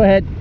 Go ahead.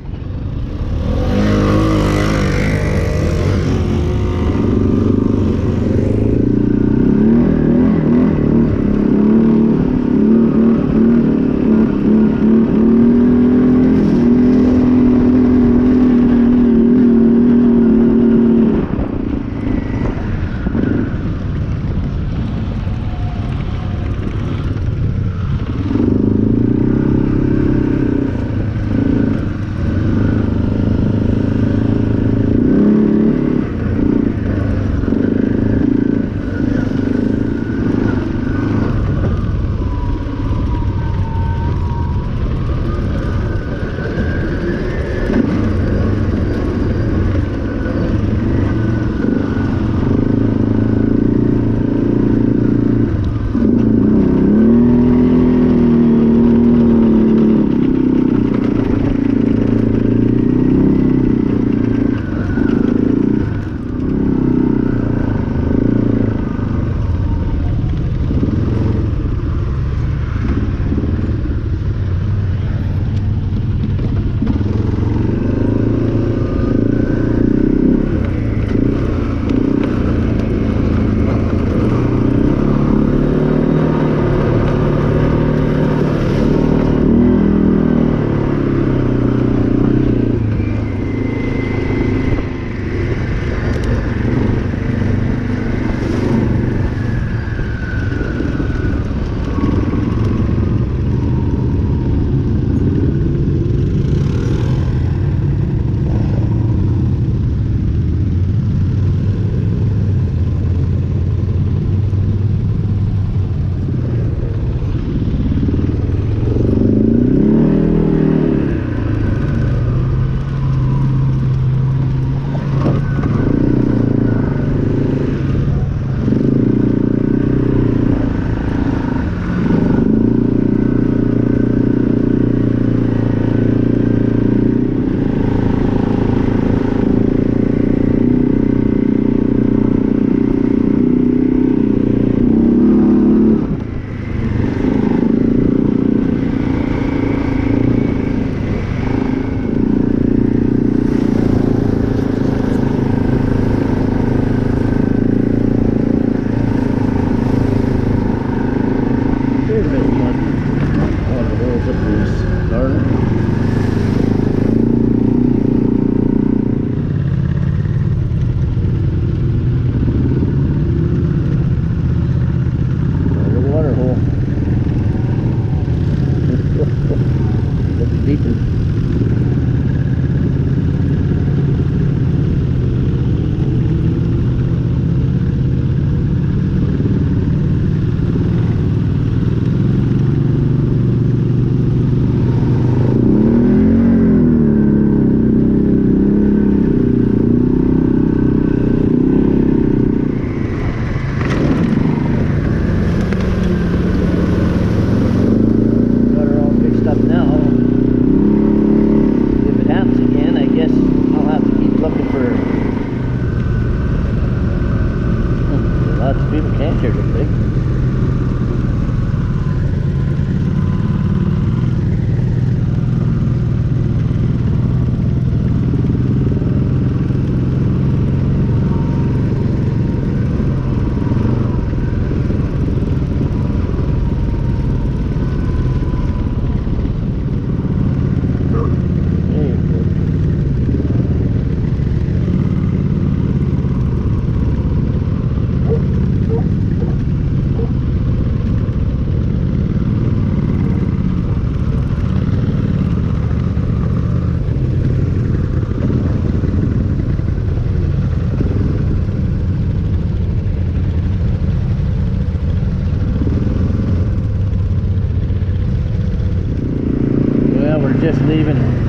Just leaving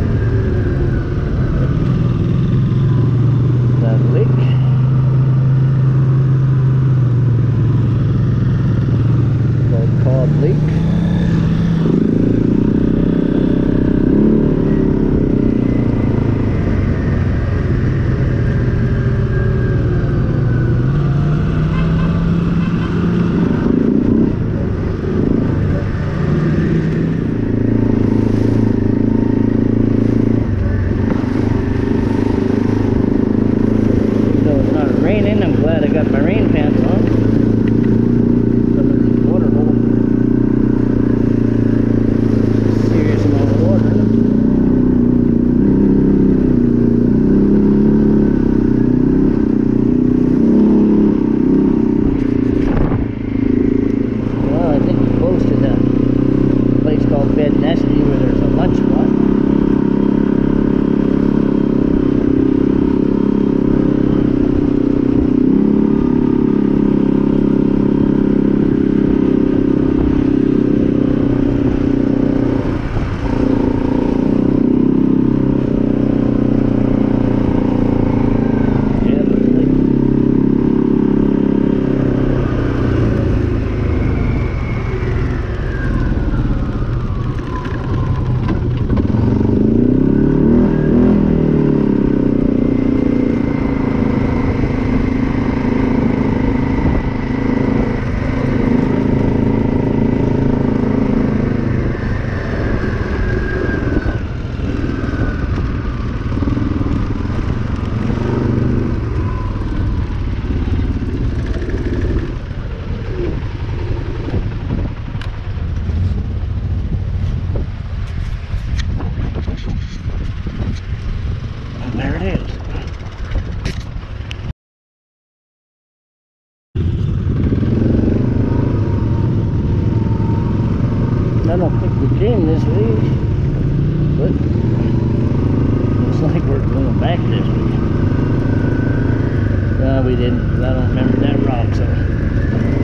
I don't think we came this way, but looks like we're going back this way. No, we didn't. I don't remember that rock, so.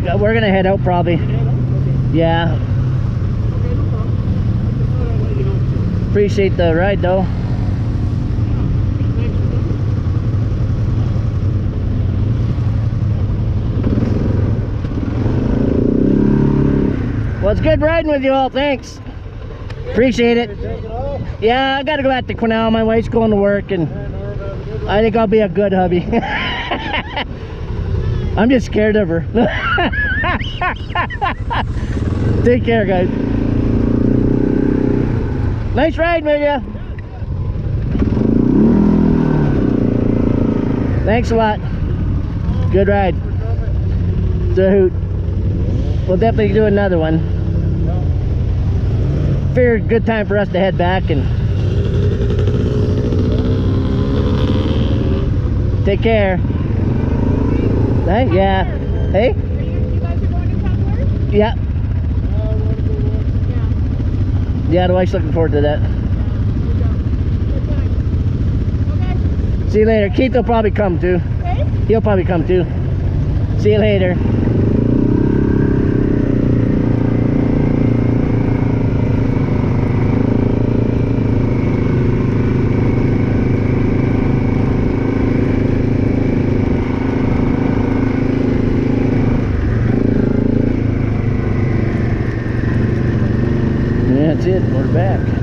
gonna uh, we're gonna head out probably. Yeah. Appreciate the ride though. Well, it's good riding with you all. Thanks. Appreciate it. Yeah, I gotta go back to Quinnell. My wife's going to work, and I think I'll be a good hubby. I'm just scared of her. Take care, guys. Nice ride, ya. Thanks a lot. Good ride. It's a hoot. We'll definitely do another one. Figured good time for us to head back and take care. Yeah. Hey? Are you, you guys are going to Kepler? Yeah. Yeah. Yeah, the wife's looking forward to that. Good time. Okay. See you later. Keith will probably come too. Okay. He'll probably come too. See you later. Yeah, that's it. We're back.